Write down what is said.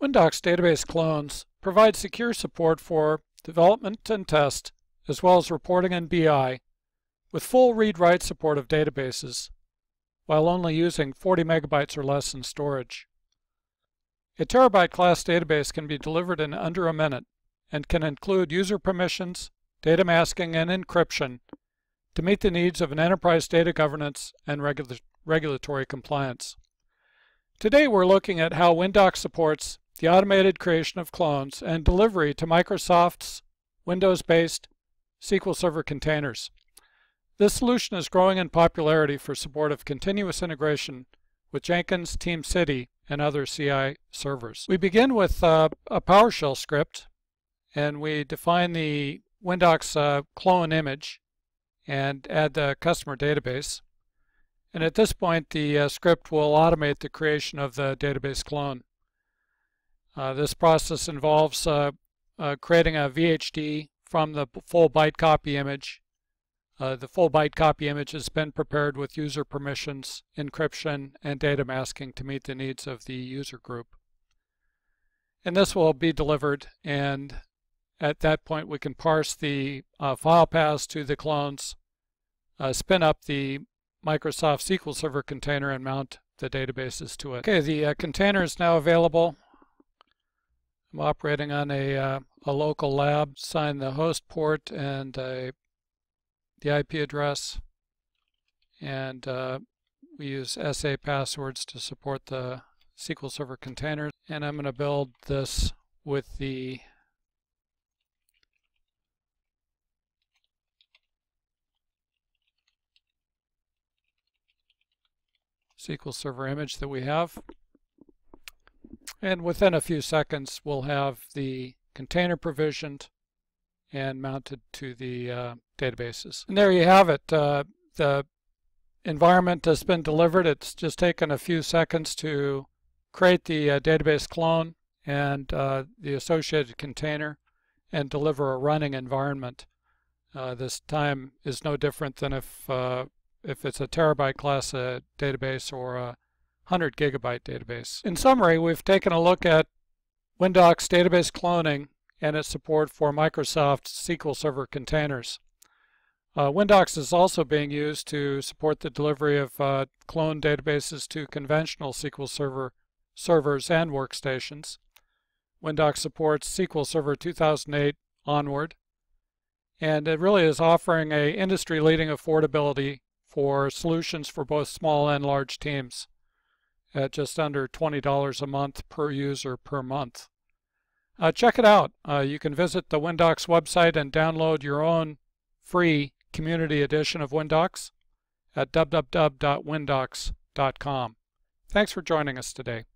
Windocks database clones provide secure support for development and test, as well as reporting and BI, with full read-write support of databases, while only using 40 megabytes or less in storage. A terabyte class database can be delivered in under a minute and can include user permissions, data masking, and encryption to meet the needs of an enterprise data governance and regula regulatory compliance. Today we're looking at how Windocks supports the automated creation of clones and delivery to Microsoft's Windows-based SQL Server containers. This solution is growing in popularity for support of continuous integration with Jenkins, TeamCity, and other CI servers. We begin with uh, a PowerShell script and we define the Windocks uh, clone image and add the customer database. And at this point, the uh, script will automate the creation of the database clone. Uh, this process involves uh, uh, creating a VHD from the full byte copy image. Uh, the full byte copy image has been prepared with user permissions, encryption, and data masking to meet the needs of the user group. And this will be delivered, and at that point we can parse the uh, file paths to the clones, uh, spin up the Microsoft SQL Server container, and mount the databases to it. Okay, the container is now available I'm operating on a, uh, a local lab, sign the host port and the IP address, and uh, we use SA passwords to support the SQL Server containers. And I'm going to build this with the SQL Server image that we have. And within a few seconds, we'll have the container provisioned and mounted to the uh, databases. And there you have it. Uh, the environment has been delivered. It's just taken a few seconds to create the uh, database clone and uh, the associated container and deliver a running environment. Uh, this time is no different than if uh, if it's a terabyte class database or a 100 gigabyte database. In summary, we've taken a look at Windocks database cloning and its support for Microsoft SQL Server containers. Uh, Windocks is also being used to support the delivery of uh, cloned databases to conventional SQL Server servers and workstations. Windocks supports SQL Server 2008 onward, and it really is offering a industry-leading affordability for solutions for both small and large teams at just under $20 a month per user per month. Uh, check it out. Uh, you can visit the Windocks website and download your own free community edition of Windocks at www.windocks.com. Thanks for joining us today.